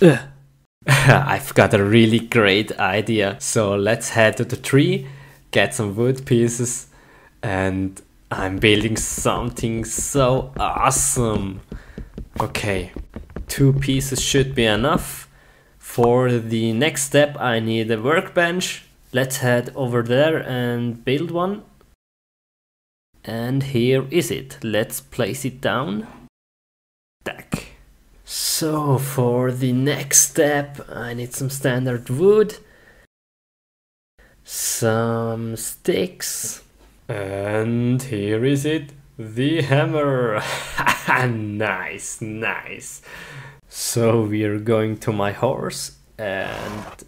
I've got a really great idea. So let's head to the tree, get some wood pieces, and I'm building something so awesome. Okay, two pieces should be enough. For the next step, I need a workbench. Let's head over there and build one. And here is it. Let's place it down. Tack. So for the next step, I need some standard wood, some sticks, and here is it, the hammer. nice, nice. So we're going to my horse and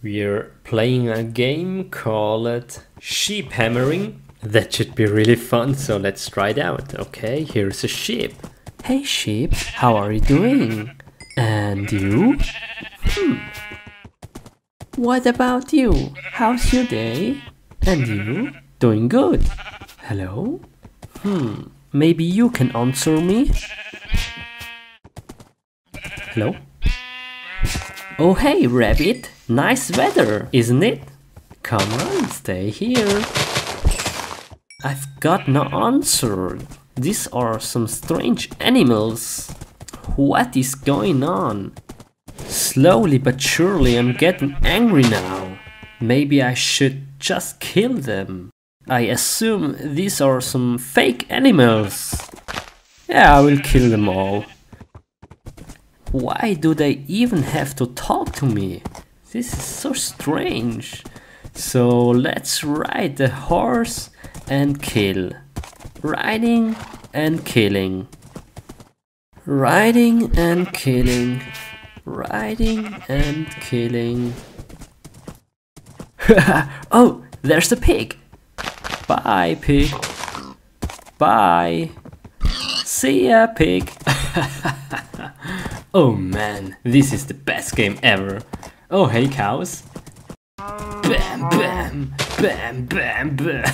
we're playing a game called sheep hammering. That should be really fun, so let's try it out. Okay, here's a sheep. Hey sheep, how are you doing? And you? Hmm. What about you? How's your day? And you? Doing good. Hello? Hmm, maybe you can answer me? Hello? Oh hey rabbit, nice weather, isn't it? Come on, stay here. I've got no answer. These are some strange animals. What is going on? Slowly but surely I'm getting angry now. Maybe I should just kill them. I assume these are some fake animals. Yeah, I will kill them all. Why do they even have to talk to me? This is so strange. So let's ride the horse and kill. Riding and killing. Riding and killing. Riding and killing. oh, there's a pig. Bye, pig. Bye. See ya, pig. oh man, this is the best game ever. Oh, hey, cows. Bam, bam, bam, bam, bam.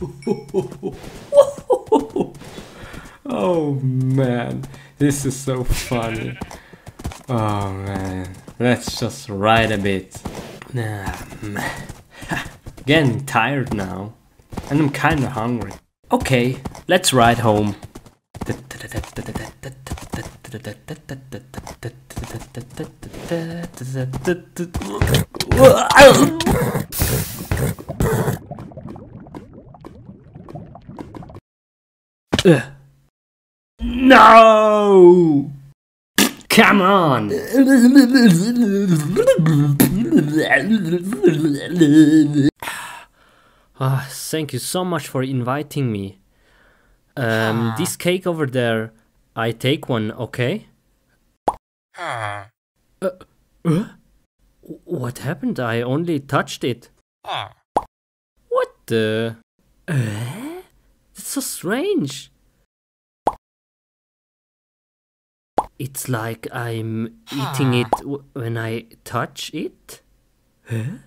oh man, this is so funny. Oh man, let's just ride a bit. Getting tired now, and I'm kinda hungry. Okay, let's ride home. No! Come on! Ah, thank you so much for inviting me. Um, this cake over there, I take one, okay? Uh, uh? What happened? I only touched it. What the? Uh? That's so strange. It's like I'm eating it w- when I touch it. Huh?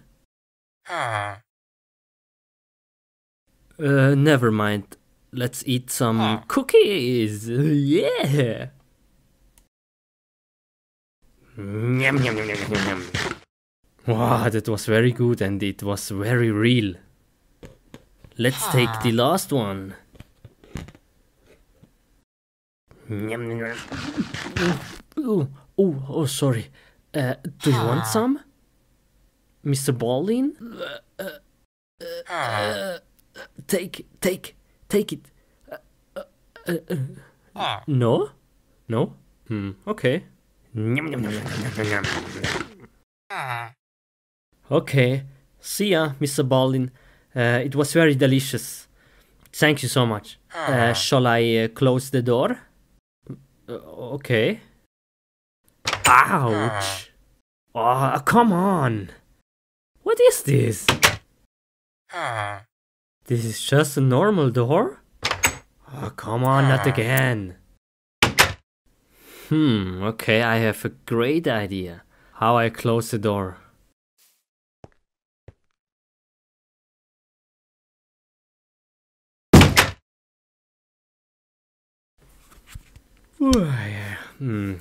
Uh, never mind. Let's eat some cookies. Yeah. Yum, yum, yum, yum, yum, yum. Wow, that was very good and it was very real. Let's take the last one. Yum, yum, yum. Oh, oh, oh, sorry. Uh, do you want some? Mr. Baldwin? Uh, uh, uh, take, take, take it. Uh, uh, uh, no? No? Hmm, okay. Okay. See ya, Mr. Baldwin. Uh, it was very delicious. Thank you so much. Uh, shall I uh, close the door? Uh, okay. Ouch! Oh, come on! What is this? This is just a normal door? Oh, come on, not again. Hmm, okay, I have a great idea. How I close the door. Hmm.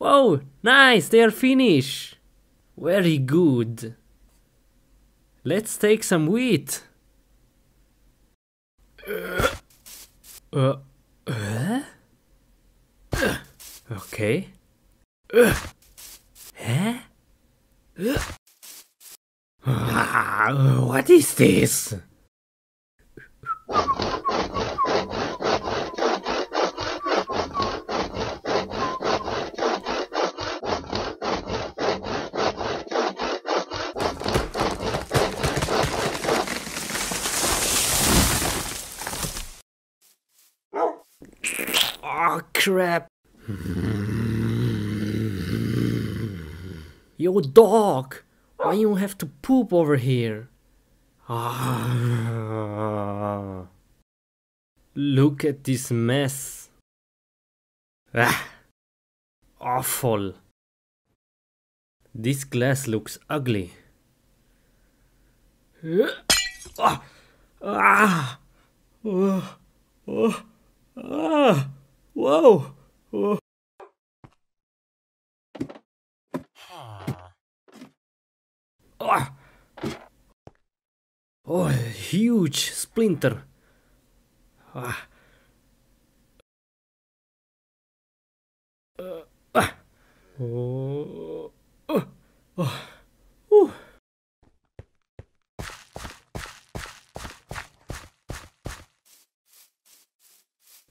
Oh, nice, they are finished. Very good. Let's take some wheat. Uh, uh? Okay. Uh, huh? Ah, what is this? Oh crap! Yo dog! Why you have to poop over here? Ah. Look at this mess. Ah. Awful. This glass looks ugly. Ah. Ah. Oh. Oh. Ah. Whoa. Oh. Ah. Oh, huge splinter. Ah. Uh, ah. Oh. Oh. Oh. Ooh.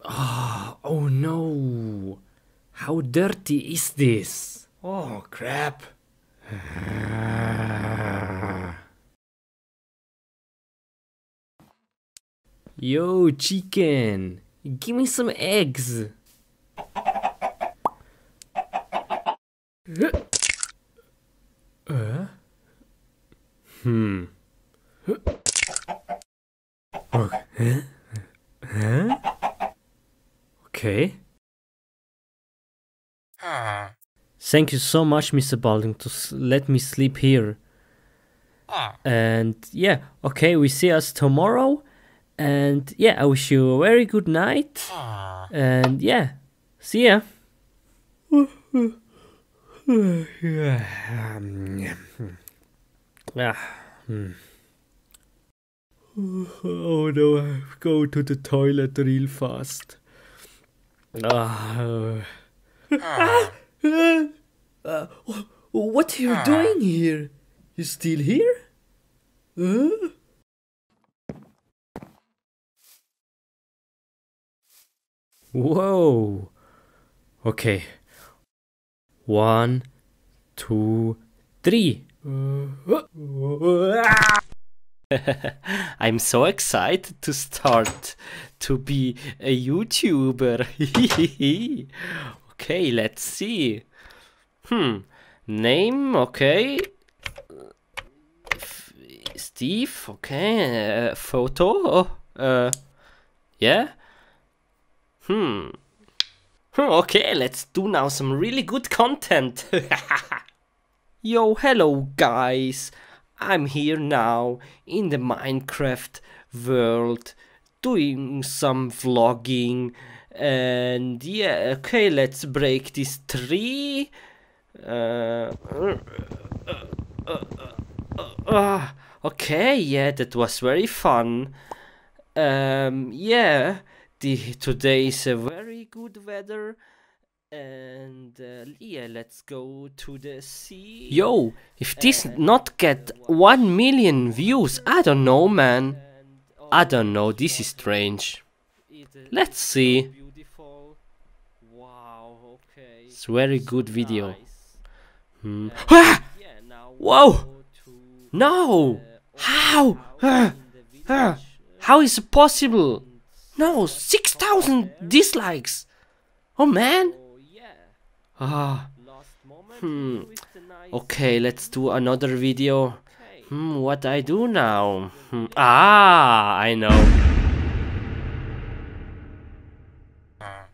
Ah, oh no. How dirty is this? Oh crap. Yo, chicken, give me some eggs. Uh? Hmm. Okay. Huh? Okay. Hmm. Thank you so much, Mr. Balding, to s- let me sleep here. Hmm. And yeah, okay, we see us tomorrow. And yeah, I wish you a very good night. Hmm. And yeah, see ya. Ah. Oh no, I go to the toilet real fast. Ah, uh. Uh, what are you doing here? You still here? Huh? Whoa. Okay. One, two, three. I'm so excited to start to be a YouTuber. okay, let's see. Hmm. Name, okay. F- Steve, okay. Uh, photo, uh, yeah. Hmm. Hmm, Okay, let's do now some really good content. Yo, hello guys. I'm here now in the Minecraft world doing some vlogging and yeah, okay, let's break this tree. Uh, uh, okay, yeah, that was very fun. Um, yeah, the today is a very good weather, and uh, yeah, let's go to the sea. Yo, if this not get one million views, I don't know, man. I don't know. This is strange. Let's see. Wow, okay. It's very good video. Hmm. Ah! Whoa! No! How? Ah! Ah! How is it possible? No, 6,000 dislikes! Oh man! Ah. Hmm. Okay, let's do another video. Hmm, what I do now? Hmm. Ah, I know.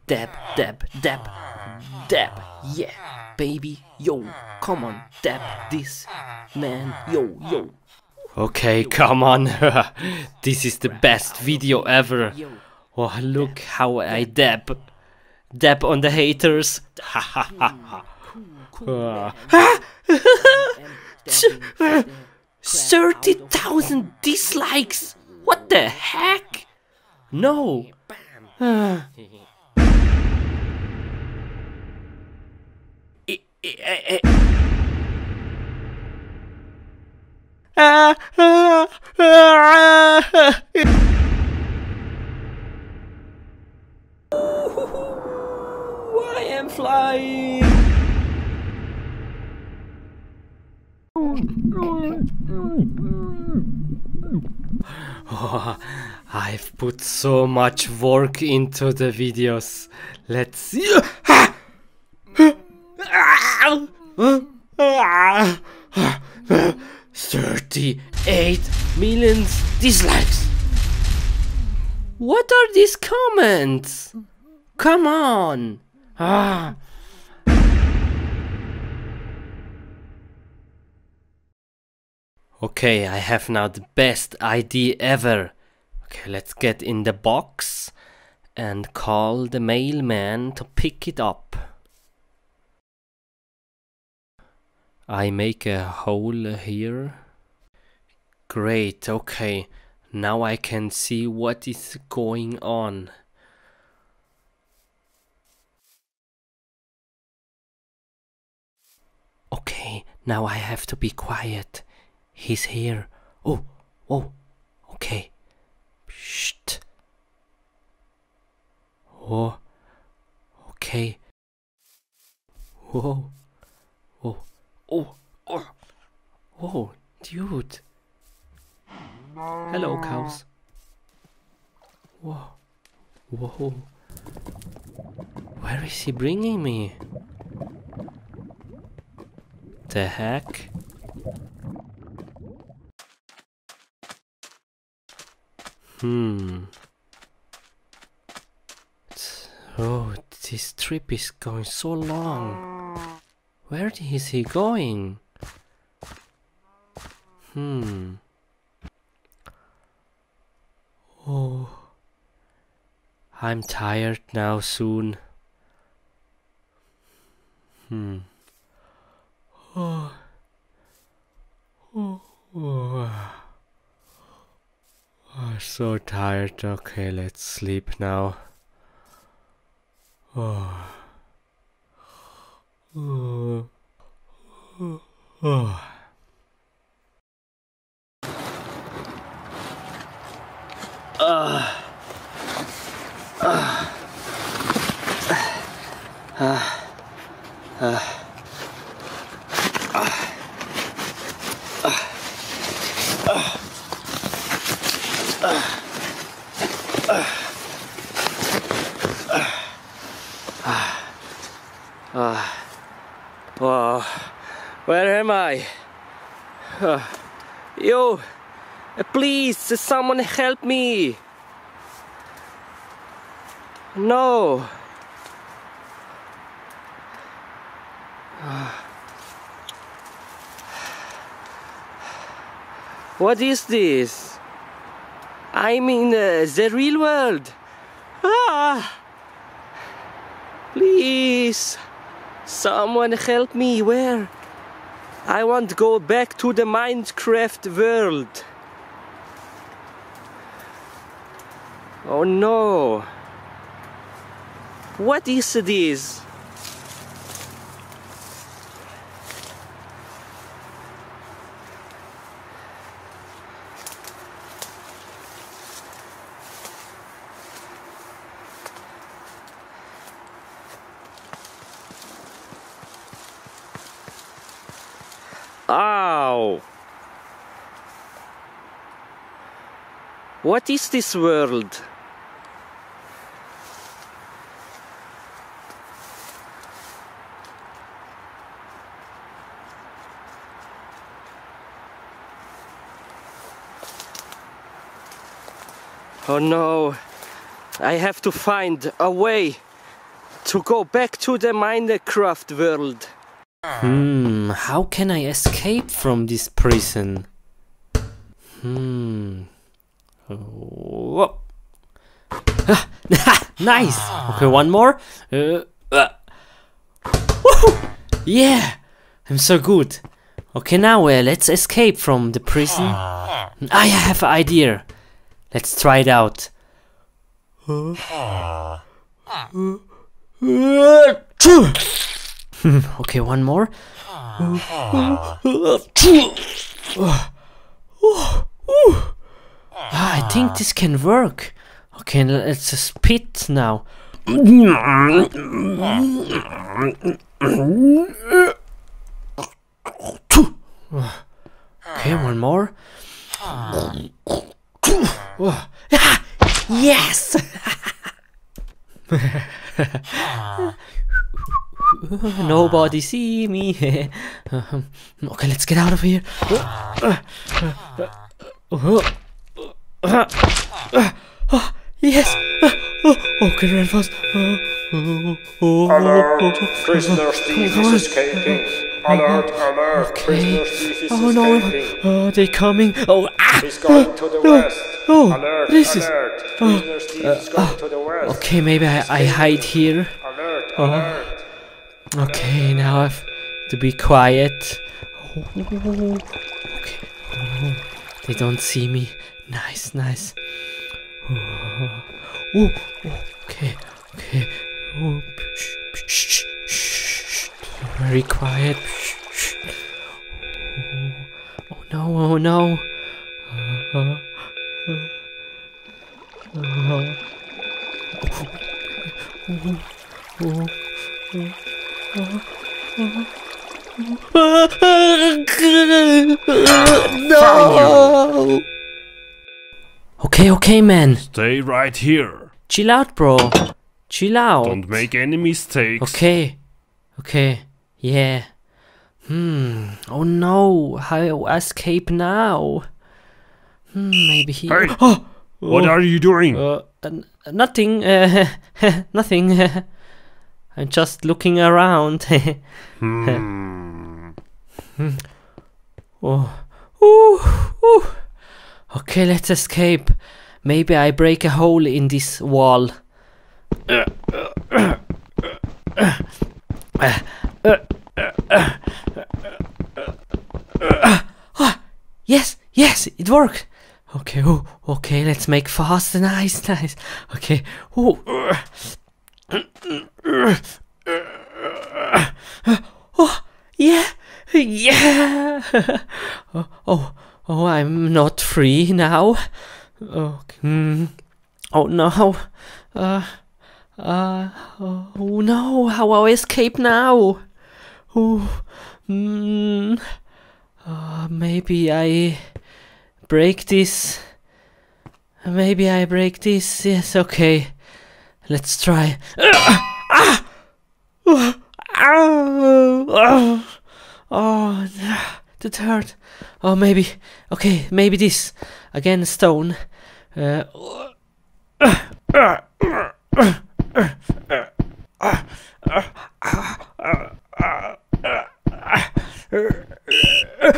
Dab, dab, dab, dab. Yeah, baby. Yo, come on, dab this. Man, yo, yo. Okay, come on. this is the best video ever. Oh, look how I dab. Dab on the haters. Ha ha ha ha. Thirty thousand dislikes. What the heck? No. Ah. Oh, I've put so much work into the videos. Let's see. Thirty-eight million dislikes. What are these comments? Come on. Ah. Okay, I have now the best idea ever. Okay, let's get in the box and call the mailman to pick it up. I make a hole here. Great, okay. Now I can see what is going on. Okay, now I have to be quiet. He's here. Oh, oh, okay. Shh. Oh, okay. Whoa, oh, oh, oh, oh, dude. Hello, cows. Whoa, whoa. Where is he bringing me? The heck? Hmm. Oh, this trip is going so long. Where is he going? Hmm. Oh. I'm tired now soon. Hmm. Oh. Oh. oh. Oh, so tired. Okay, let's sleep now. Oh. Oh. Oh. oh. Ah. Ah. Ah. Ah. Ah. Wow. Where am I? Uh, yo, uh, please, someone help me. No. What is this? I'm in uh, the real world. Ah! Please, someone help me. Where? I want to go back to the Minecraft world. Oh no. What is this? Ow! What is this world? Oh no, I have to find a way to go back to the Minecraft world. Hmm, how can I escape from this prison? Hmm. Oh. Ah, nice! Okay, one more. Uh, uh. Woohoo! Yeah, I'm so good. Okay, now uh, let's escape from the prison. I have an idea. Let's try it out. okay, one more. Ah, I think this can work. Okay, let's spit now. Okay, one more. Ah, yes! Nobody see me. okay, let's get out of here. Yes. Okay, run fast. Alert! Prisoner Steve is escaping. Alert, alert! Okay. Prisoner Steve is Oh no! escaping. Oh, they coming! Oh, ah! He's going to the no. west. Oh, Alert, this is. alert! Steve is going to the west. Okay, maybe I, I hide here. Alert, Oh. alert! Okay, now I have to be quiet. Okay. Oh, they don't see me. Nice, nice. Oh, oh, okay, okay. Oh, Very quiet. Shh, shh. Oh, oh no, oh no. Uh, uh, uh, no. Okay, okay, man. Stay right here. Chill out, bro. Chill out. Don't make any mistakes. Okay. Okay. Yeah. Hmm. Oh no. How escape now? Hmm. Maybe he. Hey, Oh. What oh, are you doing? Uh, nothing. Uh, nothing. I'm just looking around. Hmm. oh. Ooh, ooh. Okay, let's escape. Maybe I break a hole in this wall. Yes, yes, it worked. Okay, okay, let's make fast. Nice, nice. Okay, oh. Oh, yeah, yeah. oh, oh, oh, I'm not free now. Oh, mm, oh no. Uh, uh, oh no, how I escape now? Oh, mm, uh, maybe I break this. Maybe I break this. Yes, okay. Let's try. Ah! Oh, oh, oh, that hurt. Oh, maybe. Okay, maybe this. Again, stone. Uh,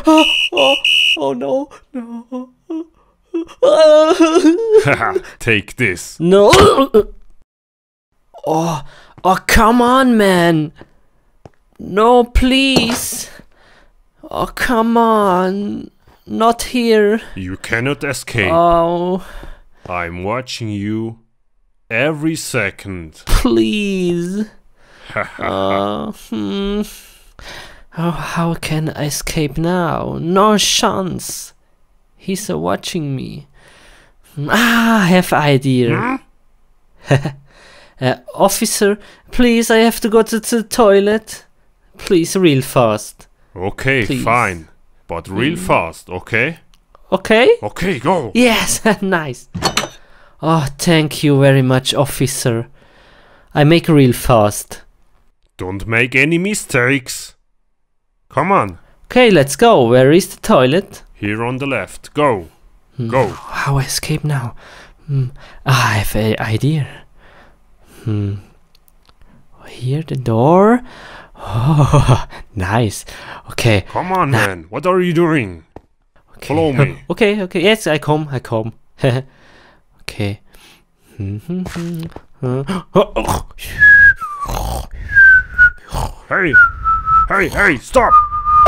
oh, oh, oh no, no. Take this. No. Oh, oh, come on, man. No, please. Oh, come on. Not here. You cannot escape. Oh, I'm watching you every second. please. Uh, hmm. Oh, how can I escape now? No chance. He's uh, watching me. Ah, I have idea. uh, officer, please, I have to go to the toilet. Please, real fast. Okay, Please. fine. But real fast, okay? Okay? Okay, go. Yes, nice. Oh, thank you very much, officer. I make real fast. Don't make any mistakes. Come on. Okay, let's go. Where is the toilet? Here on the left. Go. Go. How I escape now? Hmm. Ah, I have an idea. Hmm. Here the door. Oh, nice. Okay. Come on, man. What are you doing? okay. Follow me. okay, okay. Yes, I come. I come. okay. Hey, Hey, hey, stop!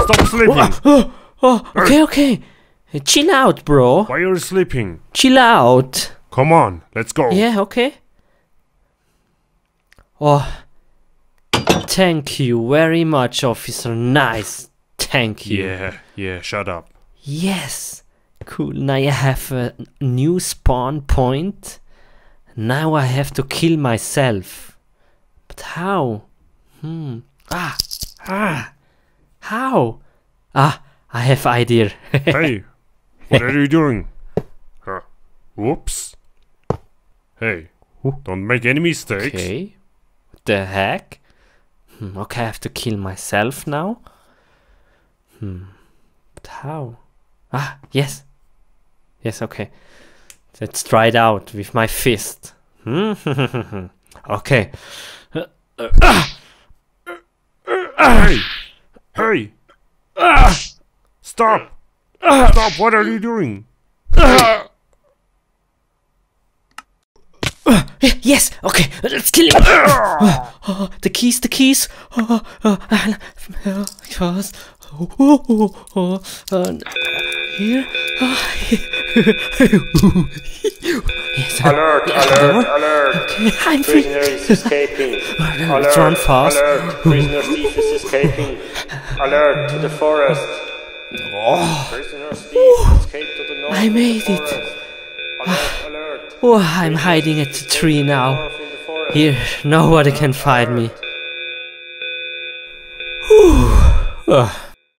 Stop sleeping! Oh, oh, okay, okay. Chill out, bro. Why are you sleeping? Chill out. Come on, let's go. Yeah, okay. Oh, thank you very much, officer. Nice. Thank you. Yeah, yeah, shut up. Yes. Cool. Now I have a new spawn point. Now I have to kill myself. But how? Hmm. Ah. Ah. How? Ah, I have idea. hey, what are you doing? Huh. Whoops. Hey, don't make any mistakes. okay. What the heck? Hmm, okay, I have to kill myself now. Hmm. But how? Ah, yes. Yes, okay. Let's try it out with my fist. Hmm. okay. Hey, hey, stop! Stop! What are you doing? Yes, okay, let's kill him. Oh, the keys, the keys. Oh, oh, and- yes. And here. Oh, yes, Alert, alert, alert. okay, I'm free. Prisoner is escaping. Oh, alert, Let's run fast. alert. Prisoner thief is escaping. Alert to the forest. Oh. Prisoner thief escaped to the north. I made it. forest. Ah. Alert, alert. Oh, I'm hiding at the tree now. North in the forest. Here, nobody can find me. Whew. Ugh.